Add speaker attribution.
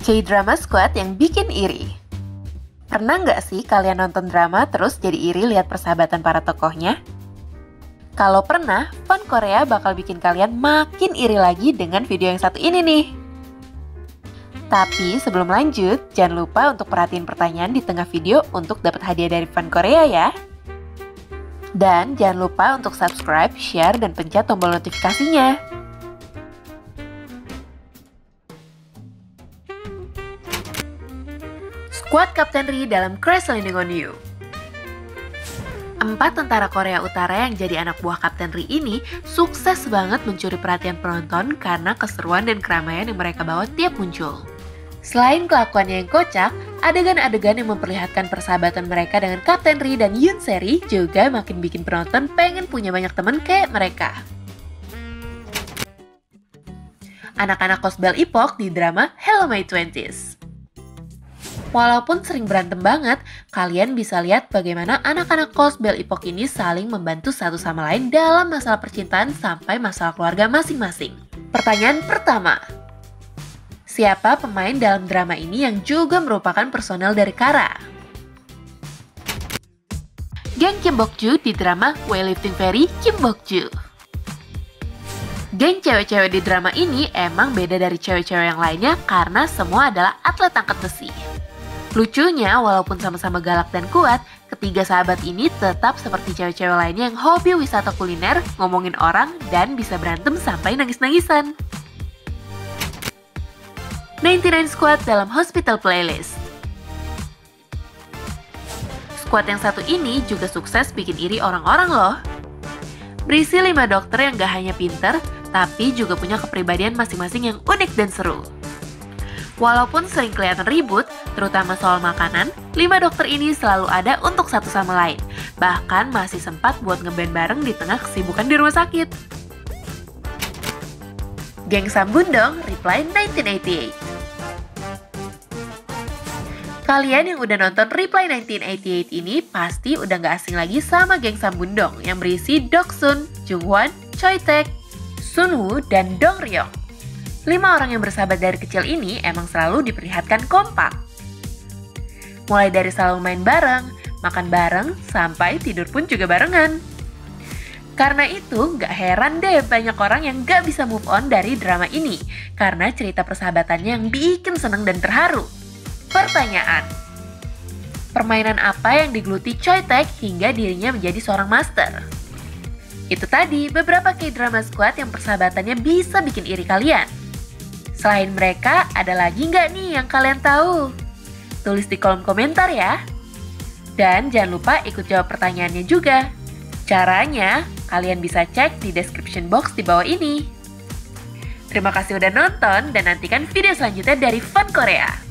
Speaker 1: K-drama squad yang bikin iri. Pernah nggak sih kalian nonton drama terus jadi iri lihat persahabatan para tokohnya? Kalau pernah, fan Korea bakal bikin kalian makin iri lagi dengan video yang satu ini nih. Tapi sebelum lanjut, jangan lupa untuk perhatiin pertanyaan di tengah video untuk dapat hadiah dari fan Korea ya. Dan jangan lupa untuk subscribe, share, dan pencet tombol notifikasinya. Squad Captain Ri dalam Crash Landing on You Empat tentara Korea Utara yang jadi anak buah Kapten Ri ini sukses banget mencuri perhatian penonton karena keseruan dan keramaian yang mereka bawa tiap muncul. Selain kelakuannya yang kocak, adegan-adegan yang memperlihatkan persahabatan mereka dengan Kapten Ri dan Yun Seri juga makin bikin penonton pengen punya banyak teman kayak mereka. Anak-anak Kosbel Ipok di drama Hello My Twenties. Walaupun sering berantem banget, kalian bisa lihat bagaimana anak-anak kos Bell Epoch ini saling membantu satu sama lain dalam masalah percintaan sampai masalah keluarga masing-masing. Pertanyaan pertama, Siapa pemain dalam drama ini yang juga merupakan personel dari Kara? Geng Kim Bok Ju di drama Weightlifting Fairy Kim Bok Ju. Geng cewek-cewek di drama ini emang beda dari cewek-cewek yang lainnya karena semua adalah atlet angkat besi. Lucunya, walaupun sama-sama galak dan kuat, ketiga sahabat ini tetap seperti cewek-cewek lainnya yang hobi wisata kuliner, ngomongin orang, dan bisa berantem sampai nangis-nangisan. 99 Squad dalam Hospital Playlist Squad yang satu ini juga sukses bikin iri orang-orang loh. Berisi lima dokter yang gak hanya pinter, tapi juga punya kepribadian masing-masing yang unik dan seru. Walaupun sering kelihatan ribut, terutama soal makanan, lima dokter ini selalu ada untuk satu sama lain. Bahkan masih sempat buat ngeband bareng di tengah kesibukan di rumah sakit. Geng Sambundong, Reply 1988 Kalian yang udah nonton Reply 1988 ini pasti udah gak asing lagi sama geng Sambundong yang berisi Doksun, Jungwon, Choi Taek, Sunwoo, dan Dong Ryong. Lima orang yang bersahabat dari kecil ini emang selalu diperlihatkan kompak. Mulai dari selalu main bareng, makan bareng, sampai tidur pun juga barengan. Karena itu, gak heran deh banyak orang yang gak bisa move on dari drama ini, karena cerita persahabatannya yang bikin seneng dan terharu. Pertanyaan, permainan apa yang digeluti Choi Taek hingga dirinya menjadi seorang master? Itu tadi beberapa K-drama squad yang persahabatannya bisa bikin iri kalian. Selain mereka, ada lagi nggak nih yang kalian tahu? Tulis di kolom komentar ya. Dan jangan lupa ikut jawab pertanyaannya juga. Caranya, kalian bisa cek di description box di bawah ini. Terima kasih udah nonton dan nantikan video selanjutnya dari Fun Korea.